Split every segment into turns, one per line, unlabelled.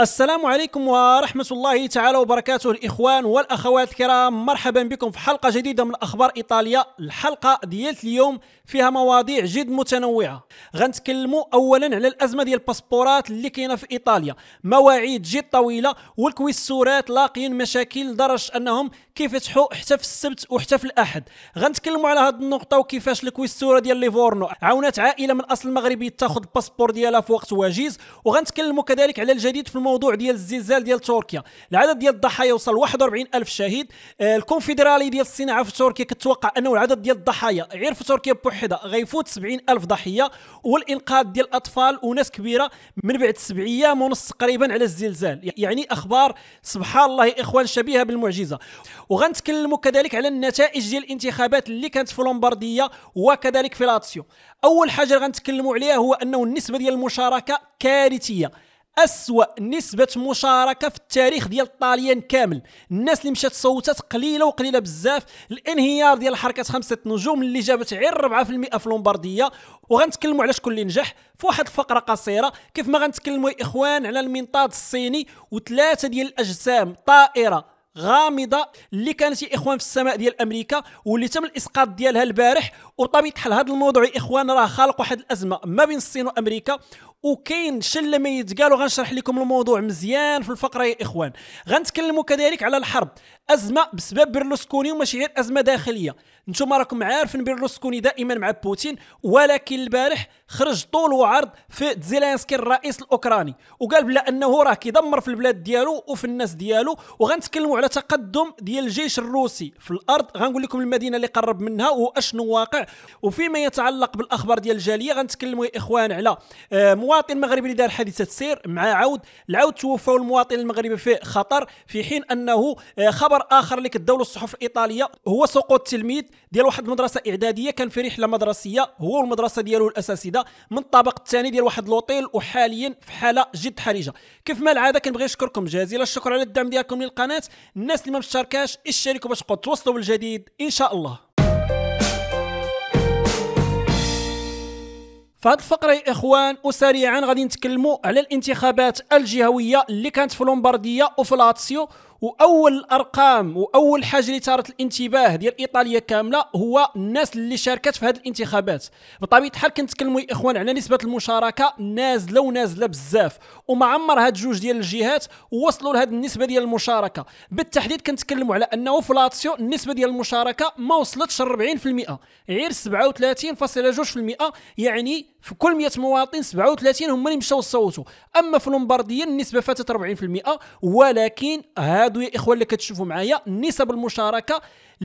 السلام عليكم ورحمة الله تعالى وبركاته الإخوان والأخوات الكرام. مرحبا بكم في حلقة جديدة من أخبار إيطاليا. الحلقة ديال اليوم فيها مواضيع جد متنوعة. غنتكلموا أولا على الأزمة ديال الباسبورات اللي كاينة في إيطاليا. مواعيد جد طويلة والكويستورات لاقيين مشاكل لدرجة أنهم كيفتحوا حتى في السبت وحتى في الأحد. غنتكلموا على هذه النقطة وكيفاش الكويستورة ديال ليفورنو عاونت عائلة من أصل مغربي تاخذ الباسبور ديالها في وقت وجيز وغنتكلموا كذلك على الجديد في الموضوع ديال الزلزال ديال تركيا. العدد ديال الضحايا وصل 41 ألف شهيد. آه، الكونفدرالي ديال الصناعة في تركيا كتوقع أنه العدد ديال الضحايا غير في تركيا بوحدها غيفوت 70 ألف ضحية والإنقاذ ديال الأطفال وناس كبيرة من بعد سبع أيام ونص تقريبا على الزلزال. يعني أخبار سبحان الله يا إخوان شبيهة بالمعجزة. وغنتكلموا كذلك على النتائج ديال الانتخابات اللي كانت في لومبارديا وكذلك في لاتسيو. أول حاجة غنتكلموا عليها هو أنه النسبة ديال المشاركة كارثية. أسوأ نسبة مشاركة في التاريخ ديال الطاليان كامل. الناس اللي مشات صوتات قليلة وقليلة بزاف الانهيار ديال حركة خمسة نجوم اللي جابت غير 4% في لومباردية. وغنتكلموا على شكون اللي نجح. في واحد الفقرة قصيرة كيف ما غنتكلموا يا إخوان على المنطاد الصيني وثلاثة ديال الأجسام طائرة. غامضة اللي كانت يا إخوان في السماء ديال أمريكا واللي تم الإسقاط ديالها البارح وطبيعه الحال هذا الموضوع يا إخوان راه خالق واحد الأزمة ما بين الصين وأمريكا وكاين شله ما يتقال وغنشرح لكم الموضوع مزيان في الفقرة يا إخوان. غنتكلموا كذلك على الحرب. أزمة بسبب بيرلوسكوني وماشي غير أزمة داخلية. أنتم راكم عارفين بيرلوسكوني دائما مع بوتين ولكن البارح خرج طول وعرض في زيلينسكي الرئيس الأوكراني وقال بلا أنه راه كيدمر في البلاد ديالو وفي الناس ديالو وغنتكلموا على تقدم ديال الجيش الروسي في الأرض غنقول لكم المدينة اللي قرب منها وأشنو واقع وفيما يتعلق بالأخبار ديال الجالية غنتكلموا يا إخوان على آه، مواطن مغربي اللي دار حادثة سير مع عود العود توفى المواطن المغربي في خطر في حين أنه آه، خبر آخر اللي كتداولوا الصحف الإيطالية هو سقوط تلميذ ديال واحد المدرسة إعدادية كان في رحله مدرسية هو والمدرسة ديالو الأساسية من الطابق الثاني ديال واحد لوطيل وحاليا في حالة جد حرجة. كيف ما العادة؟ كنبغي نشكركم جزيل الشكر على الدعم ديالكم للقناة. الناس اللي ما مشتركاش اشتركوا باش توصلوا بالجديد. إن شاء الله. في الفقرة يا إخوان وسريعا غادي نتكلموا على الانتخابات الجهوية اللي كانت في لومبارديا وفي لاتسيو. وأول الأرقام وأول حاجة اللي ثارت الانتباه ديال إيطاليا كاملة هو الناس اللي شاركت في هذه الانتخابات. بطبيعة الحال كنتكلموا يا إخوان على نسبة المشاركة نازلة ونازلة بزاف وما عمر هاد جوج ديال الجهات وصلوا لهذه النسبة ديال المشاركة. بالتحديد كنتكلموا على أنه في لاتسيو النسبة ديال المشاركة ما وصلتش 40% غير 37.2% يعني في كل 100 مواطن 37 هم اللي مشاو صوتوا أما في لومبارديا النسبة فاتت 40% ولكن هادو يا اخوان اللي كتشوفوا معايا نسب المشاركة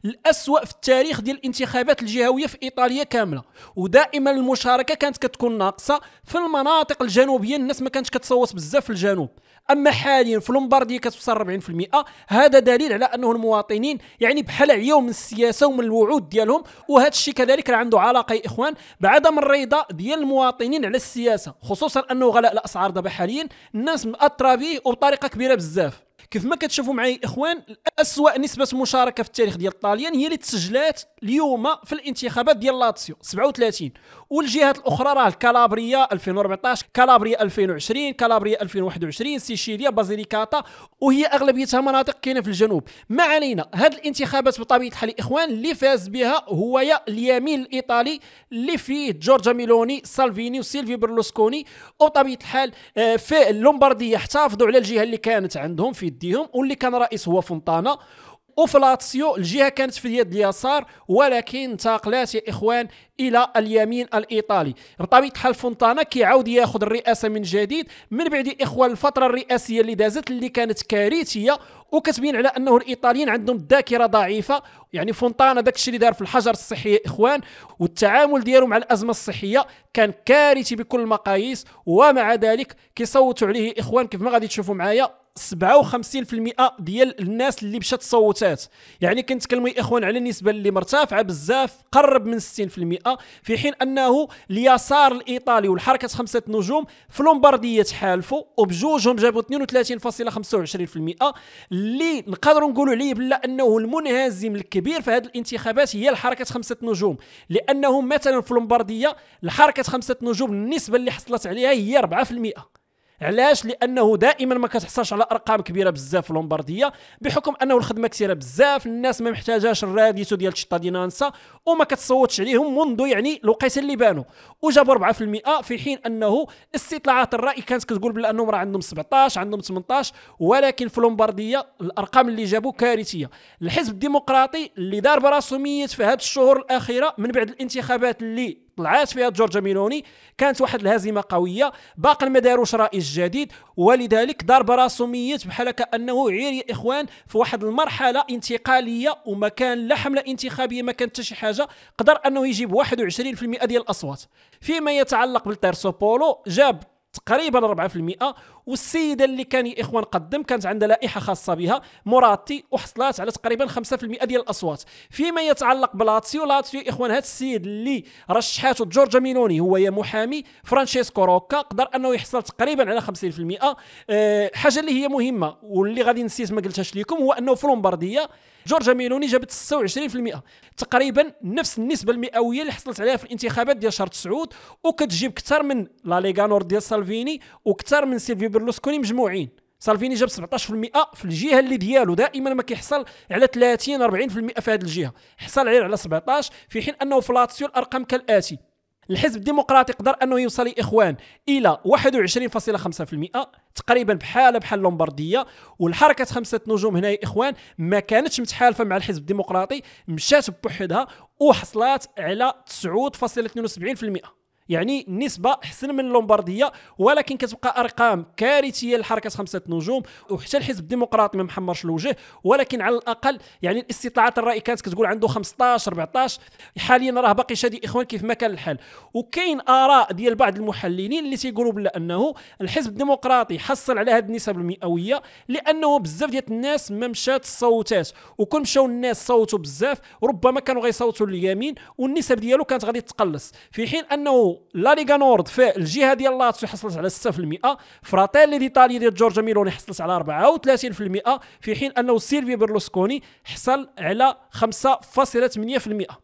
الأسوأ في التاريخ ديال الانتخابات الجهوية في إيطاليا كاملة. ودائما المشاركة كانت كتكون ناقصة في المناطق الجنوبية الناس ما كانتش كتصوت بزاف في الجنوب. أما حاليا في لومبارديا كتوصل 40% هذا دليل على أنه المواطنين يعني بحال عياو من السياسة ومن الوعود ديالهم. وهذا الشيء كذلك راه عنده علاقة يا إخوان بعدم الرضا ديال المواطنين على السياسة خصوصا أنه غلاء الأسعار دابا حاليا. الناس مأثره به وبطريقة كبيرة بزاف. كيف ما كتشوفوا معي إخوان اسوا نسبة مشاركة في التاريخ ديال الطاليان هي اللي تسجلات اليوم في الانتخابات ديال لاتسيو 37 والجهات الأخرى راه الكالابريا 2014 كالابريا 2020 كالابريا 2021 سيشيليا بازيليكاتا وهي أغلبيتها مناطق كاينة في الجنوب. ما علينا هذه الانتخابات بطبيعة الحال الاخوان اللي فاز بها هو يا اليمين الإيطالي اللي فيه جورجا ميلوني سالفيني وسيلفي برلوسكوني. وبطبيعة الحال آه، في اللومباردية احتفظوا على الجهة اللي كانت عندهم في يديهم واللي كان رئيس هو فونتانا. وفي لاتسيو الجهة كانت في اليد اليسار ولكن انتقلت يا إخوان إلى اليمين الإيطالي. بطبيعه الحال فونتانا كيعاود ياخذ الرئاسة من جديد. من بعد اخوان الفترة الرئاسية اللي دازت اللي كانت كارثية وكتبين على أنه الإيطاليين عندهم الذاكره ضعيفة. يعني فونتانا داك الشيء اللي دار في الحجر الصحي يا إخوان والتعامل ديالهم مع الأزمة الصحية كان كارثي بكل المقاييس. ومع ذلك كيصوتوا عليه إخوان كيف ما غادي تشوفوا معايا 57% ديال الناس اللي مشات صوتات يعني كنتكلموا يا إخوان على النسبة اللي مرتفعة بزاف قرب من 60% في حين أنه اليسار الإيطالي والحركة خمسة نجوم في لومباردية تحالفوا وبجوجهم جابوا 32.25% اللي نقدروا نقولوا عليه بلا أنه المنهزم الكبير في هذه الانتخابات هي الحركة خمسة نجوم. لانهم مثلا في لومباردية الحركة خمسة نجوم النسبة اللي حصلت عليها هي 4% علاش؟ لأنه دائما ما كتحصلش على أرقام كبيرة بزاف في لومبارديا بحكم أنه الخدمة كثيرة بزاف الناس ما محتاجاش الراديتو ديال تشيتادينانسا وما كتصوتش عليهم منذ يعني الوقيته اللي بانوا. وجابوا 4% في حين أنه استطلاعات الرأي كانت كتقول بلا انهم راه عندهم 17 عندهم 18 ولكن في لومبارديا الأرقام اللي جابوا كارثية. الحزب الديمقراطي اللي دار براسو ميت في هذه الشهور الأخيرة من بعد الانتخابات اللي طلعات فيها جورجا ميلوني. كانت واحد الهزيمة قوية. باقي ما داروش رئيس جديد. ولذلك دار براسو ميت بحال كأنه غير يا إخوان في واحد المرحلة انتقالية وما كان لا حملة انتخابية ما كانت حتى شي حاجة. قدر أنه يجيب 21% ديال الأصوات. فيما يتعلق بالتيرسو بولو جاب تقريبا 4% والسيدة اللي كان إخوان قدم كانت عندها لائحة خاصة بها موراتي وحصلات على تقريبا 5% ديال الأصوات. فيما يتعلق بلاتسيو لاتسيو إخوان هذا السيد اللي رشحاته جورجا ميلوني هو يا محامي فرانشيسكو روكا قدر أنه يحصل تقريبا على 50% أه حاجة اللي هي مهمة واللي غادي نسيت ما قلتهاش لكم هو أنه في لومباردية جورجا ميلوني جابت 26% تقريبا نفس النسبة المئوية اللي حصلت عليها في الانتخابات ديال شهر تسعود وكتجيب أكثر من لا ليغا نورد ديال سالفيني وأكثر من سيلفي بيرلوسكوني مجموعين. سالفيني جاب 17% في الجهة اللي ديالو. دائما ما كيحصل على 30 40% في هذه الجهة. حصل عليه على 17 في حين أنه في لاتسيو الأرقام كالآتي. الحزب الديمقراطي قدر أنه يوصل يا إخوان إلى 21.5% تقريبا بحال بحال لومباردية. والحركة خمسة نجوم هنا يا إخوان ما كانتش متحالفة مع الحزب الديمقراطي مشات بوحدها وحصلات على 9.72% يعني نسبة حسن من لومباردية ولكن كتبقى أرقام كارثية لحركة خمسة نجوم وحتى الحزب الديمقراطي ما محمرش الوجه ولكن على الأقل يعني الاستطلاعات الرأي كانت كتقول عنده 15 14 حاليا راه باقي شادي. إخوان كيف ما كان الحال؟ وكاين آراء ديال بعض المحللين اللي تيقولوا بلا أنه الحزب الديمقراطي حصل على هذه النسب المئوية لأنه بزاف ديال الناس ما مشات الصوتات وكون مشاو الناس صوتوا بزاف ربما كانوا غيصوتوا لليمين والنسب ديالو كانت غادي تقلص في حين لا ليغا نورد في الجهة ديال لاتسيو حصلت على 6% فراتيلي ديتاليا ديال جورجا ميلوني حصلت على 34% في حين أنه سيلفي بيرلوسكوني حصل على 5.8%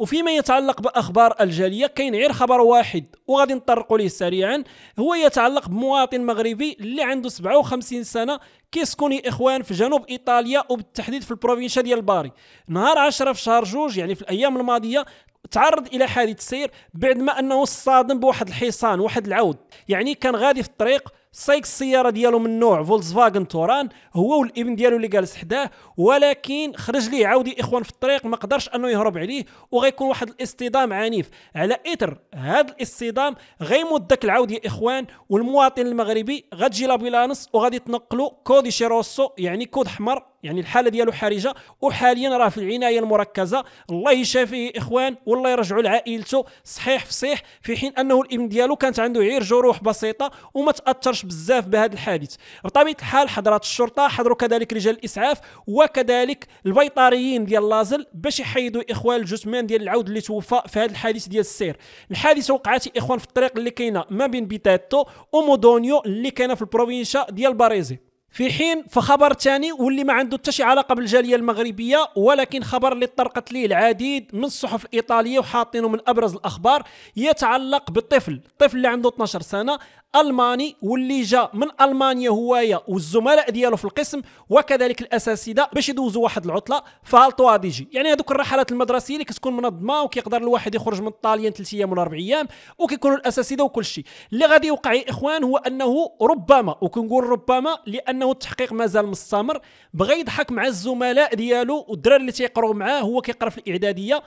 وفيما يتعلق بأخبار الجالية كاين غير خبر واحد وغادي نطرقوا ليه سريعا. هو يتعلق بمواطن مغربي اللي عنده 57 سنة كيسكن إخوان في جنوب إيطاليا وبالتحديد في البروفينشا ديال باري نهار 10 في شهر جوج يعني في الأيام الماضية تعرض إلى حادث سير بعد ما أنه صادم بواحد الحصان واحد العود. يعني كان غادي في الطريق سايق السيارة ديالو من نوع فولكسفاغن توران هو والابن ديالو اللي جالس حداه ولكن خرج ليه عاودي إخوان في الطريق ما قدرش أنه يهرب عليه وغيكون واحد الاصطدام عنيف. على اثر هذا الاصطدام غيموت داك العود يا إخوان والمواطن المغربي غتجي l'ambulance وغادي تنقلوا codice rosso يعني كود احمر يعني الحالة ديالو حرجة وحاليا راه في العناية المركزة. الله يشافيه إخوان والله يرجعوا لعائلته. صحيح فصيح في حين أنه الإبن ديالو كانت عنده غير جروح بسيطة وما تأثرش بزاف بهذا الحادث. بطبيعة الحال حضرات الشرطة حضروا كذلك رجال الإسعاف وكذلك البيطاريين ديال ل ASL باش يحيدوا إخوان الجثمان ديال العود اللي توفى في هذا الحادث ديال السير. الحادثة وقعت إخوان في الطريق اللي كاينة ما بين بيتاتو ومودونيو اللي كاينة في ال provincia ديال باريزي. في حين فخبر ثاني واللي ما عنده حتى شي علاقة بالجالية المغربية ولكن خبر اللي طرقت ليه العديد من الصحف الإيطالية وحاطينه من أبرز الأخبار يتعلق بالطفل الطفل اللي عنده 12 سنة ألماني واللي جا من ألمانيا هوايا والزملاء ديالو في القسم وكذلك الاساتذه باش يدوزوا واحد العطلة في ديجي يعني هذوك الرحلات المدرسية اللي كتكون منظمة وكيقدر الواحد يخرج من الطاليان ثلاث أيام ولا أربع أيام وكيكونوا الاساتذه وكل شيء. اللي غادي يوقع يا إخوان هو أنه ربما وكنقول ربما لأنه التحقيق مازال مستمر بغى يضحك مع الزملاء ديالو والدراري اللي تيقراو معاه هو كيقرأ في الإعدادية.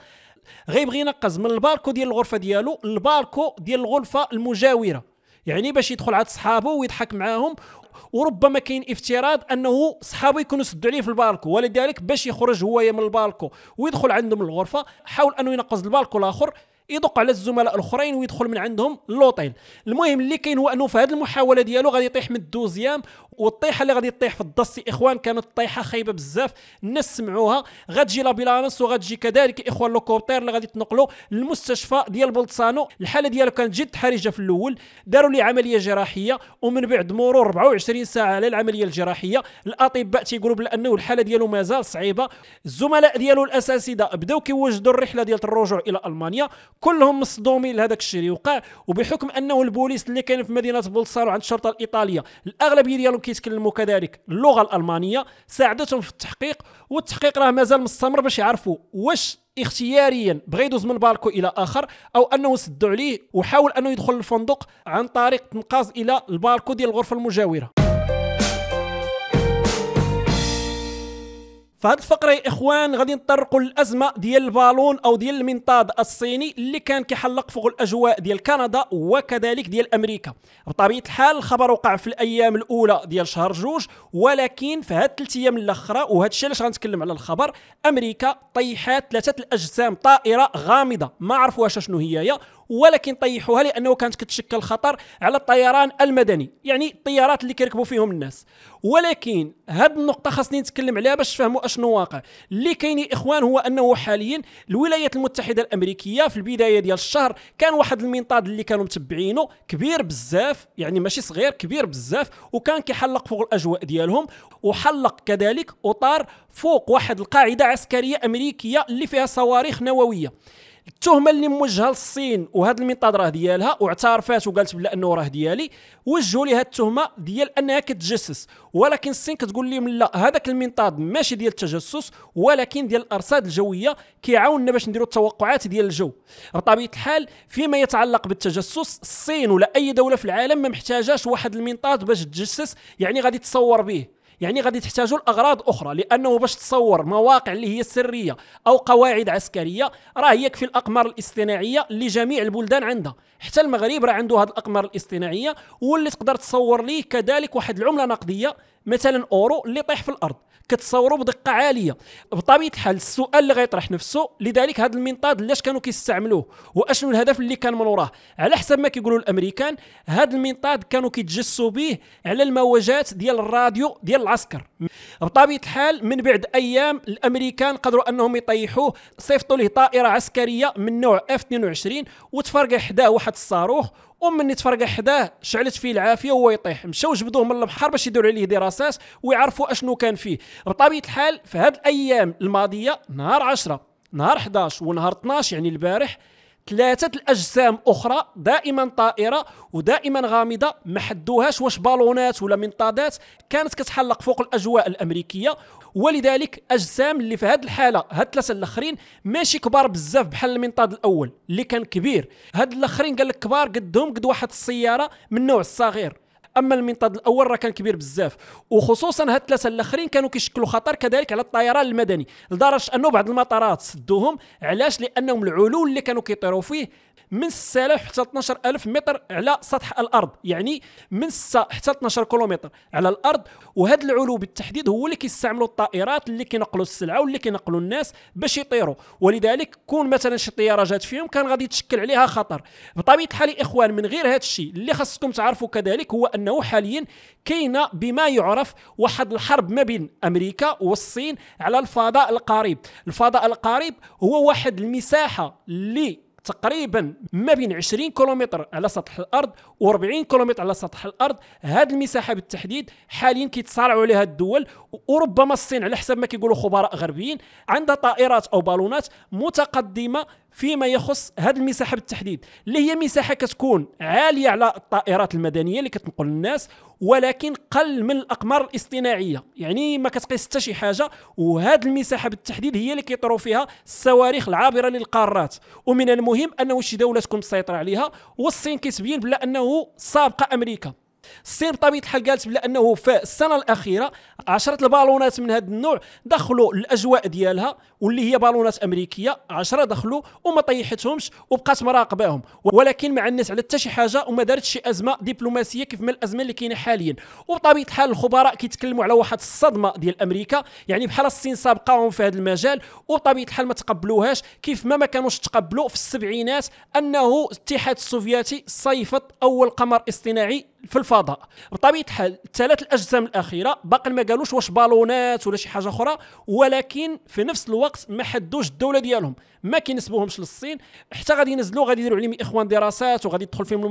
غيبغي ينقز من البالكو ديال الغرفة ديالو للبالكو ديال الغرفة المجاورة. يعني باش يدخل عند صحابه ويضحك معاهم وربما كاين افتراض انه صحابه يكونوا سدوا عليه في البالكو ولذلك باش يخرج هو من البالكو ويدخل عندهم الغرفة حاول أنه ينقص البالكو الآخر. يدق على الزملاء الاخرين ويدخل من عندهم لوطيل المهم اللي كاين هو انه في هذه المحاوله ديالو غادي يطيح من ال deuxième والطيحه اللي غادي تطيح في الدس إخوان كانت طيحه خايبه بزاف الناس سمعوها. غتجي l'ambulance وغتجي كذلك إخوان l'hélicoptère اللي غادي تنقلوا للمستشفى ديال بولتسانو الحاله ديالو كانت جد حرجه في الأول داروا ليه عمليه جراحيه ومن بعد مرور 24 ساعة على العملية الجراحيه الأطباء تيقولوا بأنه الحالة ديالو مازال صعيبة. الزملاء ديالو الاساتذه بداو كيوجدوا الرحلة ديال الرجوع إلى ألمانيا. كلهم مصدومين لهذاك الشيء اللي وقع. وبحكم أنه البوليس اللي كان في مدينة بولسارو عند الشرطة الإيطالية الأغلبية ديالهم كيتكلموا كذلك اللغة الألمانية ساعدتهم في التحقيق. والتحقيق راه مازال مستمر باش يعرفوا واش اختياريا بغى يدوز من بالكو إلى آخر أو أنه سدوا عليه وحاول أنه يدخل الفندق عن طريق تنقاز إلى البالكو ديال الغرفة المجاورة. فهاد الفقرة يا إخوان غادي نطرقوا للازمه ديال البالون أو ديال المنطاد الصيني اللي كان كيحلق فوق الأجواء ديال كندا وكذلك ديال أمريكا. بطبيعة الحال الخبر وقع في الأيام الأولى ديال شهر جوج ولكن في هاد الثلاث أيام الأخرى وهذا الشيء علاش غنتكلم على الخبر أمريكا طيحات ثلاثة الأجسام طائرة غامضة. ما عرفوهاش شنو هي, هي ولكن طيحوها لأنه كانت كتشكل خطر على الطيران المدني. يعني الطيارات اللي كيركبوا فيهم الناس. ولكن هذه النقطة خاصني نتكلم عليها باش تفهموا أشنو واقع. اللي كاين إخوان هو أنه حاليا الولايات المتحدة الأمريكية في البداية ديال الشهر كان واحد المنطاد اللي كانوا متبعينه كبير بزاف يعني ماشي صغير كبير بزاف وكان كيحلق فوق الأجواء ديالهم وحلق كذلك وطار فوق واحد القاعدة عسكرية أمريكية اللي فيها صواريخ نووية. التهمة اللي موجهه للصين وهذا المنطاد راه ديالها واعترفات وقالت بلا أنه راه ديالي وجهوا لها التهمة ديال أنها كتجسس. ولكن الصين كتقول لهم لا هذاك المنطاد ماشي ديال التجسس ولكن ديال الأرصاد الجوية كيعاوننا باش نديروا التوقعات ديال الجو. بطبيعه الحال فيما يتعلق بالتجسس الصين ولا أي دولة في العالم ما محتاجاش واحد المنطاد باش تجسس يعني غادي تصور به. يعني غادي تحتاجوا لأغراض أخرى لأنه باش تصور مواقع اللي هي سرية أو قواعد عسكرية راه يكفي الأقمار الاصطناعية اللي جميع البلدان عندها. حتى المغرب راه عنده هذه الأقمار الاصطناعية واللي تقدر تصور ليه كذلك واحد العملة نقدية. مثلا أورو اللي طيح في الأرض كتصوروا بدقة عالية. بطبيعة الحال السؤال اللي غيطرح نفسه لذلك هذا المنطاد علاش كانوا كيستعملوه؟ وأشنو الهدف اللي كان من وراه؟ على حسب ما كيقولوا الأمريكان هذا المنطاد كانوا كيتجسوا به على الموجات ديال الراديو ديال العسكر. بطبيعة الحال من بعد أيام الأمريكان قدروا أنهم يطيحوه صيفطوا له طائرة عسكرية من نوع اف 22 وتفرقع حداه واحد الصاروخ ومن تفرقع حداه شعلت فيه العافية وهو يطيح. مشاو جبدوه من البحر باش يديروا عليه دراسات ويعرفوا أشنو كان فيه. بطبيعة الحال في هذه الأيام الماضية نهار 10 نهار 11 ونهار 12 يعني البارح ثلاثة الأجسام أخرى دائما طائرة ودائما غامضة ما حدوهاش واش بالونات ولا منطادات كانت كتحلق فوق الأجواء الأمريكية. ولذلك أجسام اللي في هذه الحالة هاد الثلاثة الآخرين ماشي كبار بزاف بحال المنطاد الأول اللي كان كبير. هاد الآخرين قال لك كبار قدهم قد واحد السيارة من النوع الصغير. أما المنطاد الأول راه كان كبير بزاف وخصوصا هاد الثلاثة الآخرين كانوا كيشكلوا خطر كذلك على الطيران المدني لدرجة أنه بعض المطارات سدوهم علاش؟ لأنهم العلو اللي كانوا كيطيروا فيه من 6000 حتى 12000 متر على سطح الأرض يعني من 6 حتى 12 كيلومتر على الأرض وهذا العلو بالتحديد هو اللي كيستعملوا الطائرات اللي كينقلوا السلعة واللي كينقلوا الناس باش يطيروا ولذلك كون مثلا شي طيارة جات فيهم كان غادي تشكل عليها خطر. بطبيعة الحال إخوان من غير هذا الشيء اللي خاصكم تعرفوا كذلك هو انه حاليا كاينة بما يعرف واحد الحرب ما بين أمريكا والصين على الفضاء القريب. الفضاء القريب هو واحد المساحة اللي تقريبا ما بين 20 كيلومتر على سطح الأرض و40 كيلومتر على سطح الأرض. هذه المساحة بالتحديد حاليا كيتصارعوا عليها الدول وربما الصين على حسب ما كيقولوا خبراء غربيين. عندها طائرات أو بالونات متقدمة فيما يخص هذه المساحة بالتحديد اللي هي مساحة كتكون عالية على الطائرات المدنية اللي كتنقل الناس ولكن قل من الأقمار الاصطناعية. يعني ما كتقيس حتى شي حاجة وهذه المساحة بالتحديد هي اللي كيطيروا فيها الصواريخ العابرة للقارات. ومن المهم أنه شي دولة تكون مسيطرة عليها والصين كتبين بلا أنه سابقة أمريكا. الصين بطبيعة الحال قالت بلا أنه في السنة الأخيرة عشرة البالونات من هذا النوع دخلوا الاجواء ديالها واللي هي بالونات أمريكية. 10 دخلوا وما طيحتهمش وبقات مراقباهم. ولكن ما عنت على حتى شي حاجة وما دارتش شي أزمة دبلوماسية كيف ما الأزمة اللي كاينة حاليا. وبطبيعة الحال الخبراء كيتكلموا على واحد الصدمة ديال أمريكا. يعني بحال الصين سابقاهم في هذا المجال وبطبيعة الحال ما تقبلوهاش كيف ما ما كانوش تقبلوا في السبعينات أنه الاتحاد السوفيتي صيفط أول قمر اصطناعي في الفضاء. بطبيعه الحال الثلاث الأجسام الأخيرة باقي ما قالوش واش بالونات ولا شي حاجة أخرى ولكن في نفس الوقت ما حدوش الدولة ديالهم. ما كينسبوهمش للصين حتى غادي ينزلوا غادي يديروا عليهم إخوان دراسات وغادي يدخل فيهم في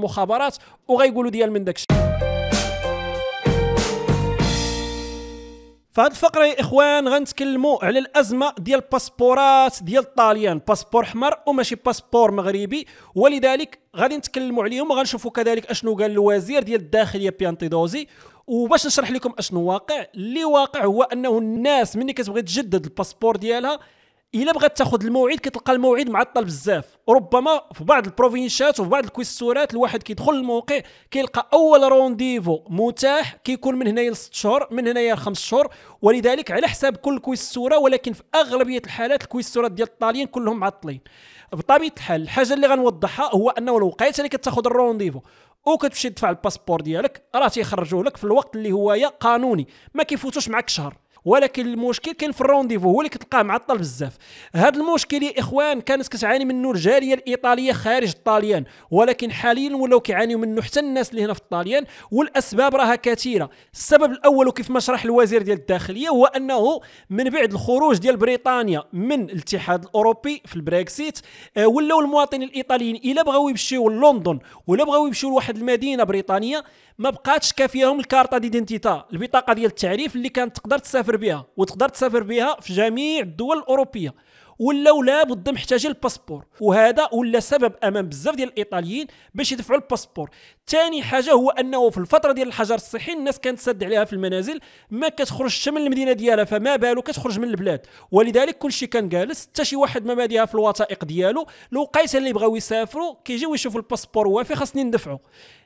هذه الفقرة يا إخوان غنتكلموا على الأزمة ديال الباسبورات ديال الطاليان. باسبور احمر وماشي باسبور مغربي. ولذلك غادي نتكلموا عليهم وغنشوفوا كذلك أشنو قال الوزير ديال الداخلية بيانتيدوزي وباش نشرح لكم أشنو واقع اللي واقع هو أنه الناس ملي كتبغي تجدد الباسبور ديالها إلا بغات تاخذ الموعد كتلقى الموعد معطل بزاف. ربما في بعض البروفينشات وفي بعض الكويستورات الواحد كيدخل الموقع كيلقى أول rendez-vous متاح كيكون من هنايا لست شهور من هنايا لخمس شهور. ولذلك على حساب كل questura ولكن في أغلبية الحالات الكويستورات ديال الطاليان كلهم معطلين. بطبيعة الحال الحاجة اللي غنوضحها هو أنه الوقيته اللي كتاخذ ال rendez-vous وكتمشي تدفع الباسبور ديالك راه تيخرجوا لك في الوقت اللي هو قانوني ما كيفوتوش معك شهر. ولكن المشكل كاين في ال rendez-vous هو اللي كتلقاه معطل بزاف. هذا المشكل يا إخوان كانت كتعاني منه الجاليه الإيطالية خارج الطاليان ولكن حاليا ولاو كيعانيو منه حتى الناس اللي هنا في الطاليان والأسباب راها كثيرة. السبب الأول وكيف ما شرح الوزير ديال الداخلية هو أنه من بعد الخروج ديال بريطانيا من الاتحاد الأوروبي في البريكسيت آه، ولاو المواطنين الإيطاليين إلا بغاو يمشيو لندن ولا بغاو يمشيو لواحد المدينة بريطانية ما بقاتش كافيهم ال carta d'identità البطاقة ديال التعريف اللي كانت تقدر تسافر بها وتقدر تسافر بها في جميع الدول الأوروبية. ولاو لابد محتاجين الباسبور. وهذا ولا سبب أمام بزاف ديال الإيطاليين باش يدفعوا الباسبور. ثاني حاجة هو أنه في الفترة ديال الحجر الصحي الناس كانت تسد عليها في المنازل ما كتخرجش من المدينة ديالها فما بالو كتخرج من البلاد. ولذلك كل شيء كان جالس حتى شي واحد ما ماديها في الوثائق ديالو الوقيته اللي بغاو يسافروا كيجيو يشوفوا الباسبور وافي خاصني ندفعوا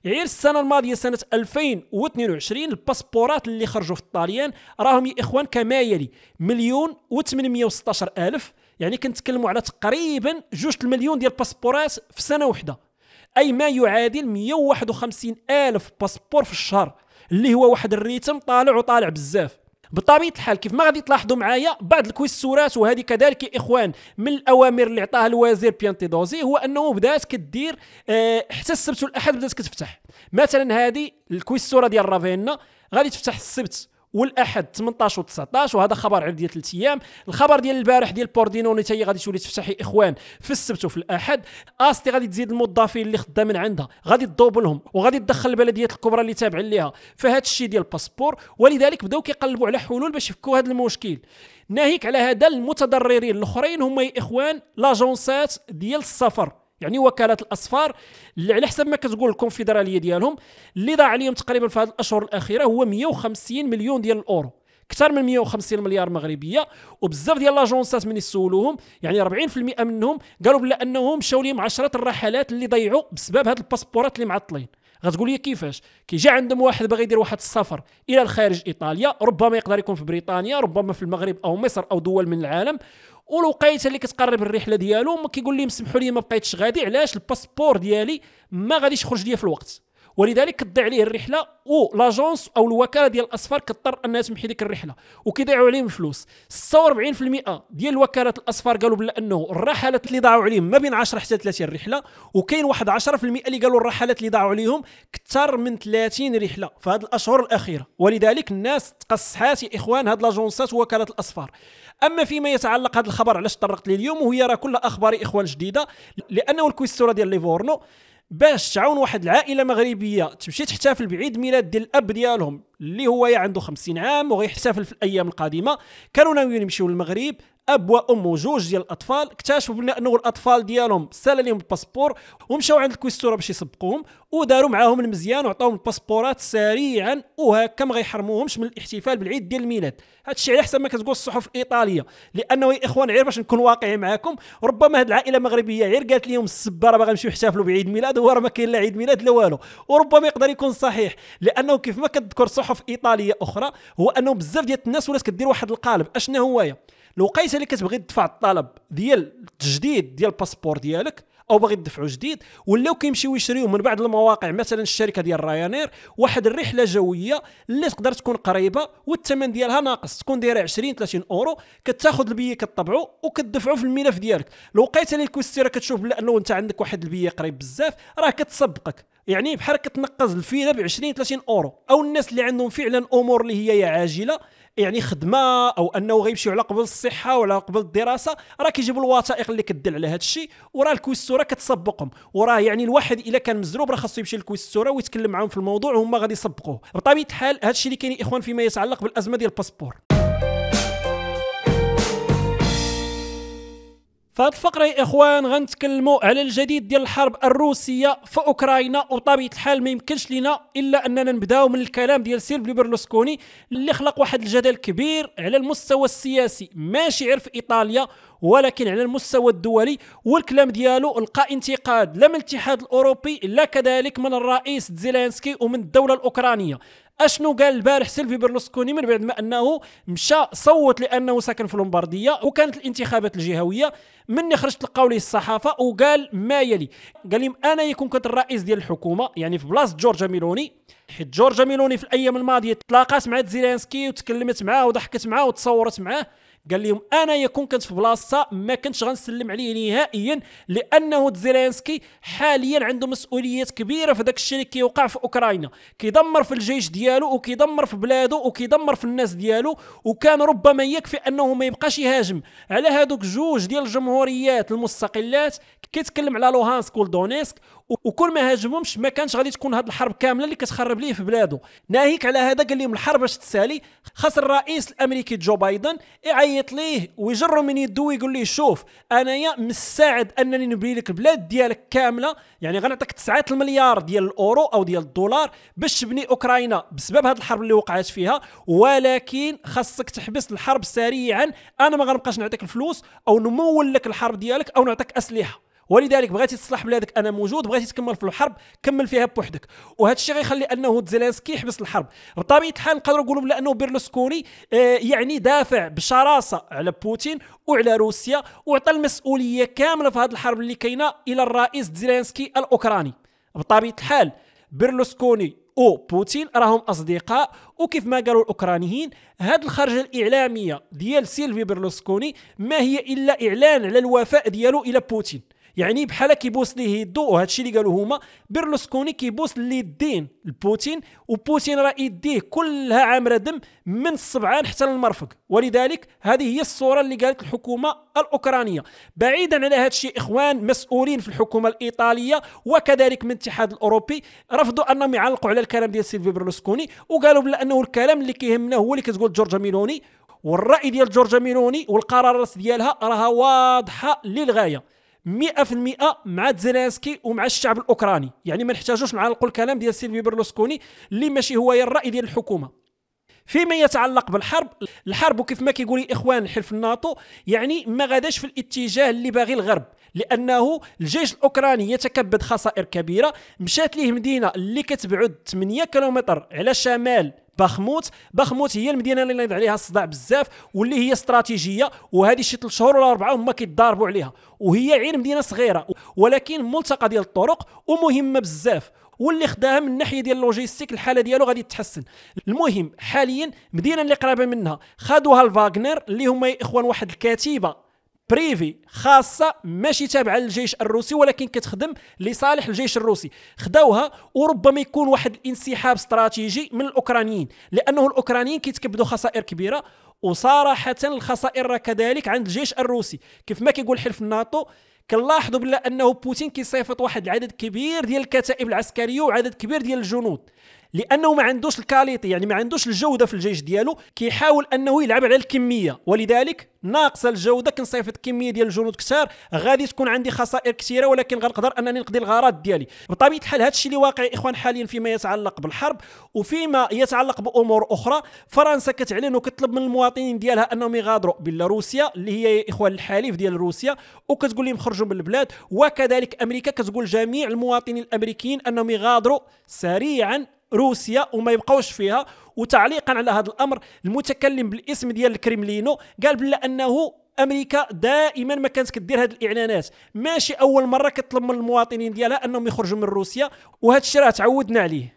غير السنة الماضية سنة 2022 الباسبورات اللي خرجوا في الطاليان راهم يا إخوان كما يلي مليون و816 ألف يعني كنتكلموا على تقريبا جوج المليون ديال الباسبورات في سنة واحدة أي ما يعادل 151 ألف باسبور في الشهر اللي هو واحد ال rythme طالع وطالع بزاف. بطبيعة الحال كيف ما غادي تلاحظوا معايا بعض الكويستورات وهذه كذلك يا إخوان من الأوامر اللي عطاها الوزير بيانتيدوزي هو أنه بدات كدير آه حتى السبت والأحد بدات كتفتح. مثلا هذه ال questura ديال رافينا غادي تفتح السبت. والأحد 18 و19 وهذا خبر على ديال ثلاث أيام. الخبر ديال البارح ديال بوردينوني حتى هي غادي تولي تفتح إخوان في السبت وفي الأحد أستي غادي تزيد الموظفين اللي خدامين عندها. غادي تدوبلهم وغادي تدخل البلديات الكبرى اللي تابعين ليها. في هذا الشيء ديال الباسبور ولذلك بداو كيقلبوا على حلول باش يفكوا هذا المشكل. ناهيك على هذا المتضررين الأخرين هما إخوان لاجونسات ديال السفر. يعني وكالة الاصفار اللي على حسب ما كتقول الكونفدرالية ديالهم اللي ضاع عليهم تقريبا في هذه الأشهر الأخيرة هو 150 مليون ديال الأورو. أكثر من 150 مليار مغربية وبزاف ديال لاجونسات من يسولوهم يعني 40% منهم قالوا بلا أنهم مشاو لهم عشرات الرحلات اللي ضيعوا بسبب هاد الباسبورات اللي معطلين. غتقول لي كيفاش؟ كيجي عندهم واحد باغي يدير واحد السفر إلى الخارج إيطاليا ربما يقدر يكون في بريطانيا ربما في المغرب أو مصر أو دول من العالم ولقيت اللي كتقرب الرحلة ديالو كيقول لي سمحوا لي ما بقيتش غادي علاش الباسبور ديالي ما غاديش يخرج لي في الوقت؟ ولذلك كتضيع عليه الرحلة ولاجونس أو الوكالة ديال الاصفار كضطر انها تمحي ديك الرحلة وكيضيعوا عليهم الفلوس 46% ديال وكالات الاصفار قالوا بلا أنه الرحلات اللي ضاعوا عليهم ما بين 10 حتى 30 رحلة وكاين واحد 10% اللي قالوا الرحلات اللي ضاعوا عليهم أكثر من 30 رحلة في هذه الأشهر الأخيرة. ولذلك الناس تقصحات يا إخوان هاد لاجونسات ووكالات الأسفار أما فيما يتعلق هذا الخبر علاش طرقت ليه اليوم وهي راه كل أخبار إخوان جديدة لأنه ال questura ديال ليفورنو باش تعاون واحد العائلة مغربية تمشي تحتفل بعيد ميلاد ديال الأب ديالهم اللي هو عنده 50 عام وغيحتفل في الأيام القادمة. كانوا ناويين يمشيو للمغرب اب وأم وجوج ديال الأطفال اكتشفوا بان أنه الأطفال ديالهم سال لهم الباسبور ومشاو عند الكويستوره باش يسبقوهم وداروا معاهم المزيان وعطاوهم الباسبورات سريعا وهكا ما غيحرموهمش من الاحتفال بالعيد ديال الميلاد. هذا الشيء على حسب ما كتقول الصحف الإيطالية. لأنه يا إخوان غير باش نكون واقعي معكم ربما هذه العائلة المغربية غير قالت لهم السبه راه باغا نمشيو يحتفلوا بعيد ميلاد وهو راه ما كاين لا عيد ميلاد لا والو. وربما يقدر يكون صحيح لأنه كيف ما كتذكر صحف إيطالية أخرى هو أنه بزاف ديال الناس ولات كدير واحد القالب. اشنا هو الوقيته اللي كتبغي تدفع الطلب ديال التجديد ديال الباسبور ديالك أو باغي تدفعوا جديد ولاو كيمشيو يشريو من بعض المواقع مثلا الشركة ديال رايانير واحد الرحلة جوية اللي تقدر تكون قريبة والثمن ديالها ناقص تكون دايرة 20 30 أورو كتاخذ البية كطبعو وكتدفعو في الملف ديالك. الوقيته اللي ال questura كتشوف بلا انه أنت عندك واحد البية قريب بزاف راه كتسبقك. يعني بحال كتنقز ال fila ب 20 30 أورو. أو الناس اللي عندهم فعلا أمور اللي هي عاجلة يعني خدمة أو أنه غيمشيو على قبل الصحة ولا قبل الدراسة راه كيجيبوا الوثائق اللي كدل على هذا الشيء وراه ال questura كتسبقهم. وراه يعني الواحد إلا كان مزروب راه خاصو يمشي لل questura ويتكلم معاهم في الموضوع وهما غادي يسبقوه. بطبيعة الحال هذا الشيء اللي كاين إخوان فيما يتعلق بالأزمة ديال الباسبور. فهاد الفقرة يا إخوان غنتكلموا على الجديد ديال الحرب الروسية في أوكرانيا وبطبيعة الحال ما يمكنش لينا إلا أننا نبداو من الكلام ديال سيلفيو بيرلوسكوني اللي خلق واحد الجدل كبير على المستوى السياسي ماشي غير في إيطاليا ولكن على المستوى الدولي والكلام ديالو لقى انتقاد لا من الاتحاد الأوروبي لا كذلك من الرئيس زيلينسكي ومن الدولة الأوكرانية. أشنو قال البارح سيلفي بيرلوسكوني من بعد ما أنه مشى صوت لأنه ساكن في لومبارديا وكانت الانتخابات الجهوية. مني خرجت لقاو لي الصحافة وقال ما يلي؟ قال لهم أنا يكون كنت الرئيس ديال الحكومة يعني في بلاصة جورجا ميلوني. حيت جورجا ميلوني في الأيام الماضية تلاقات مع زيلينسكي وتكلمت معاه وضحكت معاه وتصورت معاه قال لهم أنا يكون كنت في بلاصة ما كنتش غنسلم عليه نهائيا لأنه زيلينسكي حاليا عنده مسؤوليات كبيرة في داك الشيء اللي كيوقع في أوكرانيا. كيدمر في الجيش ديالو وكيدمر في بلاده وكيدمر في الناس ديالو وكان ربما يكفي أنه ما يبقاش يهاجم. على هذوك جوج ديال الجمهوريات المستقلات كيتكلم على لوهانسك ودونيسك وكل ما هاجمهمش ما كانش غادي تكون هذه الحرب كاملة اللي كتخرب ليه في بلاده ناهيك على هذا قال لهم الحرب باش تسالي خاص الرئيس الأمريكي جو بايدن يعيط ليه ويجر من يده ويقول ليه شوف أنايا مستعد أنني نبني لك البلاد ديالك كاملة. يعني غنعطيك 9 المليار ديال الأورو أو ديال الدولار باش تبني أوكرانيا بسبب هذه الحرب اللي وقعت فيها. ولكن خاصك تحبس الحرب سريعا. أنا ما غنبقاش نعطيك الفلوس أو نمول لك الحرب ديالك أو نعطيك أسلحة. ولذلك بغيتي تصلح بلادك أنا موجود بغيتي تكمل في الحرب كمل فيها بوحدك. وهذا الشيء غيخلي أنه زيلينسكي يحبس الحرب. بطبيعة الحال نقدروا نقولوا بلا انه بيرلوسكوني آه يعني دافع بشراسة على بوتين وعلى روسيا وعطى المسؤولية كاملة في هذه الحرب اللي كاينة إلى الرئيس زيلينسكي الأوكراني. بطبيعة الحال بيرلوسكوني وبوتين راهم أصدقاء وكيف ما قالوا الأوكرانيين هاد الخرجة الإعلامية ديال سيلفي بيرلوسكوني ما هي إلا إعلان على الوفاء ديالو إلى بوتين. يعني بحال كيبوس ليه يدو وهذا الشيء اللي قالوا هما بيرلوسكوني كيبوس اليدين لبوتين وبوتين راه يديه كلها عامرة دم من الصبعان حتى للمرفق. ولذلك هذه هي الصورة اللي قالت الحكومة الأوكرانية. بعيدا على هذا الشيء إخوان مسؤولين في الحكومة الإيطالية وكذلك من الاتحاد الأوروبي رفضوا انهم يعلقوا على الكلام ديال سيلفي بيرلوسكوني وقالوا بلا انه الكلام اللي كيهمنا هو اللي كتقول جورجا ميلوني والرأي ديال جورجا ميلوني والقرارات ديالها راها واضحة للغاية. 100% مع زيلينسكي ومع الشعب الأوكراني. يعني ما نحتاجوش نعلقوا الكلام ديال سيلفي بيرلوسكوني اللي ماشي هو الرأي ديال الحكومة. فيما يتعلق بالحرب الحرب وكيف ما كيقول إخوان حلف الناتو يعني ما غاداش في الاتجاه اللي باغي الغرب. لأنه الجيش الأوكراني يتكبد خسائر كبيرة. مشات ليه مدينة اللي كتبعد 8 كيلومتر على شمال باخموت باخموت هي المدينة اللي نايض عليها الصداع بزاف واللي هي استراتيجية وهذه شي ثلاث شهور ولا أربعة هما كيتضاربوا عليها. وهي غير مدينة صغيرة ولكن ملتقى ديال الطرق ومهمة بزاف. واللي خداها من الناحيه ديال ال logistique الحالة ديالو غادي تتحسن المهم حاليا مدينة اللي قريبة منها خدوها الفاغنر اللي هما إخوان واحد الكتيبه privée خاصة ماشي تابعه للجيش الروسي ولكن كتخدم لصالح الجيش الروسي. خداوها وربما يكون واحد الانسحاب استراتيجي من الأوكرانيين لأنه الأوكرانيين كيتكبدوا خسائر كبيرة وصراحة الخسائر كذلك عند الجيش الروسي. كيف ما كيقول حلف الناتو كنلاحظوا بلا أنه بوتين كيصيفط واحد العدد كبير ديال الكتائب العسكرية وعدد كبير ديال الجنود. لأنه ما عندوش الكاليتي يعني ما عندوش الجودة في الجيش ديالو كيحاول أنه يلعب على الكمية. ولذلك ناقصة الجودة كنصيفط كمية ديال الجنود كثار. غادي تكون عندي خسائر كثيرة ولكن غنقدر أنني نقضي الغرض ديالي. بطبيعة الحال هذا الشيء اللي واقع إخوان حاليا فيما يتعلق بالحرب وفيما يتعلق بأمور أخرى. فرنسا كتعلن وكتطلب من المواطنين ديالها أنهم يغادروا بيلاروسيا اللي هي إخوان الحليف ديال روسيا وكتقول لهم خرجوا من البلاد. وكذلك أمريكا كتقول جميع المواطنين الأمريكيين أنهم يغادروا سريعا روسيا وما يبقاوش فيها وتعليقا على هذا الأمر المتكلم بالاسم ديال الكريملينو قال بلا أنه أمريكا دائما ما كانت كدير هذه الإعلانات. ماشي أول مرة كتطلب من المواطنين ديالها أنهم يخرجوا من روسيا وهذا الشيء راه تعودنا عليه.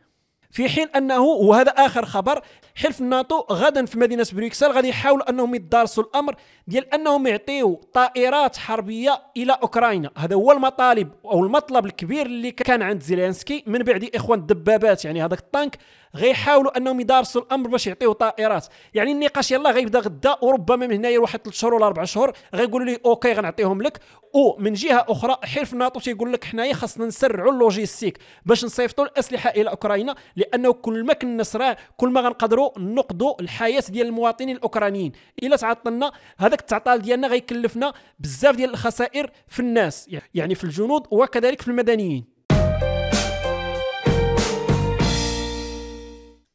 في حين أنه وهذا آخر خبر حلف الناتو غدا في مدينة بروكسل غادي يحاولوا أنهم يدارسوا الأمر ديال أنهم يعطيو طائرات حربية إلى أوكرانيا. هذا هو المطالب أو المطلب الكبير اللي كان عند زيلينسكي من بعد إخوان الدبابات يعني هذاك ال tank. غيحاولوا أنهم يدارسوا الأمر باش يعطيوه طائرات. يعني النقاش يلا غيبدا غدا وربما من هنايا واحد 3 شهور ولا 4 شهور غيقولوا لي OK غنعطيهم لك. ومن جهة أخرى حلف ناطو تيقول لك حنايا خاصنا نسرعوا اللوجيستيك باش نصيفطوا الأسلحة إلى أوكرانيا لأنه كل ما كنا نسرع كل ما غنقدروا نقضوا الحياة ديال المواطنين الأوكرانيين. إلا تعطلنا هذاك التعطال ديالنا غيكلفنا بزاف ديال الخسائر في الناس يعني في الجنود وكذلك في المدنيين.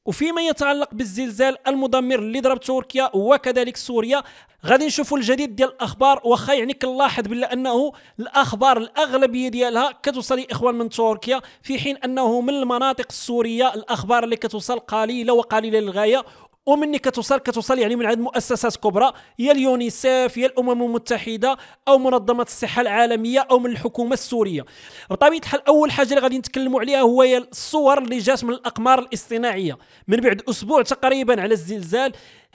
وفيما يتعلق بالزلزال المدمر اللي ضرب تركيا وكذلك سوريا غادي نشوفوا الجديد ديال الأخبار. واخا يعني كنلاحظ بلا أنه الأخبار الأغلبية ديالها كتوصل إخوان من تركيا في حين أنه من المناطق السورية الأخبار اللي كتوصل قليلة وقليلة للغاية. ومني كتوصل كتوصل يعني من عند مؤسسات كبرى يا اليونيسيف يا الأمم المتحدة أو منظمة الصحة العالمية أو من الحكومة السورية. بطبيعه الحال أول حاجة اللي غادي نتكلموا عليها هو الصور اللي جات من الأقمار الاصطناعية. من بعد أسبوع تقريبا على الزلزال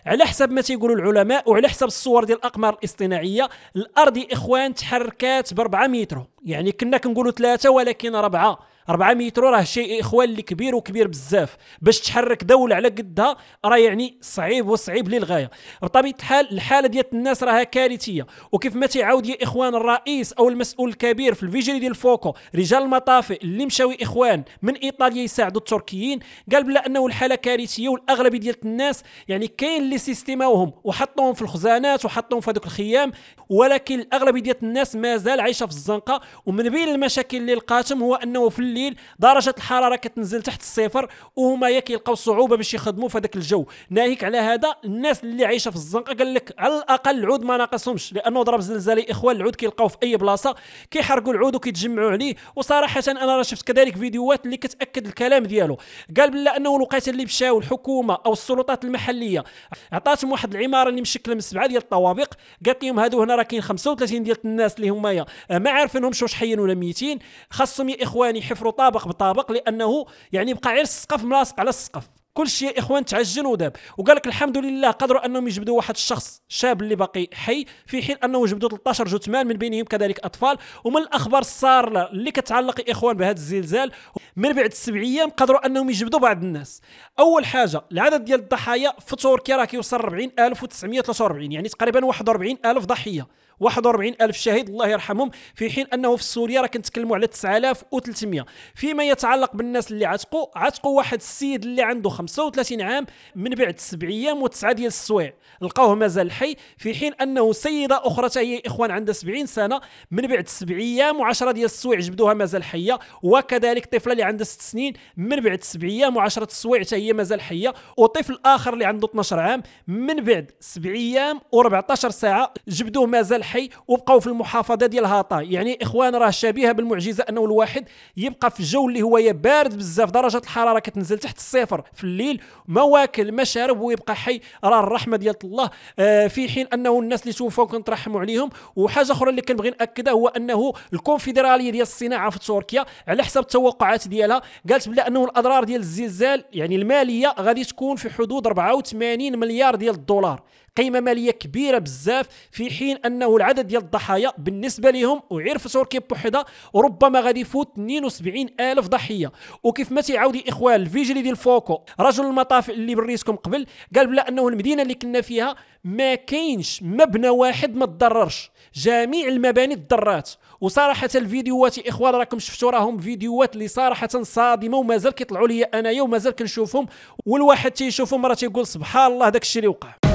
على حسب ما تيقولوا العلماء وعلى حسب الصور ديال الأقمار الاصطناعية الأرض يا إخوان تحركات ب 4 متر. يعني كنا كنقولوا ثلاثة ولكن ربعة. 4 متر راه شيء إخوان اللي كبير وكبير بزاف. باش تحرك دولة على قدها راه يعني صعيب وصعيب للغاية. بطبيعة الحال الحالة ديال الناس راها كارثية. وكيف ما تيعاود يا إخوان الرئيس أو المسؤول الكبير في الفيجري ديال فوكو رجال المطافئ اللي مشاو إخوان من إيطاليا يساعدوا التركيين قال بلا أنه الحالة كارثية والأغلبية ديال الناس يعني كاين اللي سيستيماوهم وحطوهم في الخزانات وحطوهم في هذوك الخيام ولكن الأغلبية ديال الناس مازال عايشة في الزنقة. ومن بين المشاكل اللي لقاتهم هو أنه في الليل درجة الحرارة كتنزل تحت الصفر وهما كيلقاو صعوبة باش يخدموا في هذاك الجو. ناهيك على هذا الناس اللي عايشة في الزنقة قال لك على الأقل العود ما ناقصهمش لأنه ضرب زلزال إخوان العود كيلقاو في أي بلاصة كيحرقوا العود وكيتجمعوا عليه. وصراحة أنا راه شفت كذلك فيديوهات اللي كتأكد الكلام ديالو. قال بلا أنه الوقيته اللي مشاو الحكومة أو السلطات المحلية عطاتهم واحد العمارة اللي مشكلة من سبعه ديال الطوابق قالت لهم هادو هنا راه كاين 35 ديال الناس اللي هما ما عارفينهمش واش حيين ولا ميتين خاصهم يا إخواني يحفروا طابق بطابق لأنه يعني بقى غير السقف ملاصق على السقف. كل شيء إخوان تعجل وداب. وقال لك الحمد لله قدروا أنهم يجبدوا واحد الشخص شاب اللي باقي حي في حين أنه جبدوا 13 جثمان من بينهم كذلك أطفال. ومن الأخبار الساره اللي كتعلق إخوان بهذا الزلزال من بعد سبع أيام قدروا أنهم يجبدوا بعض الناس. أول حاجة العدد ديال الضحايا في تركيا راه كيوصل 40943 يعني تقريبا 41000 ضحية. 41 ألف شاهد الله يرحمهم في حين أنه في سوريا راه كنتكلموا على 9300 فيما يتعلق بالناس اللي عتقوا عتقوا واحد السيد اللي عنده 35 عام من بعد 7 أيام وتسعة ديال السوايع. لقاوه مازال حي في حين أنه سيدة أخرى هي إخوان عندها 70 سنة من بعد 7 أيام و10 ديال السوايع جبدوها مازال حية. وكذلك طفلة اللي عندها 6 سنين من بعد 7 أيام و10 السوايع حتى هي مازال حية. وطفل آخر اللي عنده 12 عام من بعد 7 أيام و14 ساعة جبدوه مازال الحي وبقاو في المحافظة ديال هاطا. يعني إخوان راه شبيهة بالمعجزة أنه الواحد يبقى في الجو اللي هو بارد بزاف. درجة الحرارة كتنزل تحت الصفر في الليل ما واكل ما شارب ويبقى حي. راه الرحمة ديال الله آه في حين أنه الناس اللي توفوا كنترحموا عليهم. وحاجة أخرى اللي كنبغي ناكدها هو أنه الكونفدرالية ديال الصناعة في تركيا على حسب التوقعات ديالها قالت بلا أنه الأضرار ديال الزلزال يعني المالية غادي تكون في حدود 84 مليار ديال الدولار. قيمة مالية كبيرة بزاف في حين أنه العدد ديال الضحايا بالنسبة لهم وعرف تركيا بوحدها ربما غادي يفوت 72 ألف ضحية. وكيف ما تيعاود إخوان الفيجلي ديال فوكو رجل المطافئ اللي بريسكم قبل قال بلا أنه المدينة اللي كنا فيها ما كاينش مبنى واحد ما تضررش. جميع المباني تضرات. وصراحة الفيديوهات يا إخوان راكم شفتوا راهم فيديوهات اللي صراحة صادمة ومازال كيطلعوا لي أنايا ومازال كنشوفهم والواحد تيشوفهم راه تيقول سبحان الله داك الشيء اللي وقع.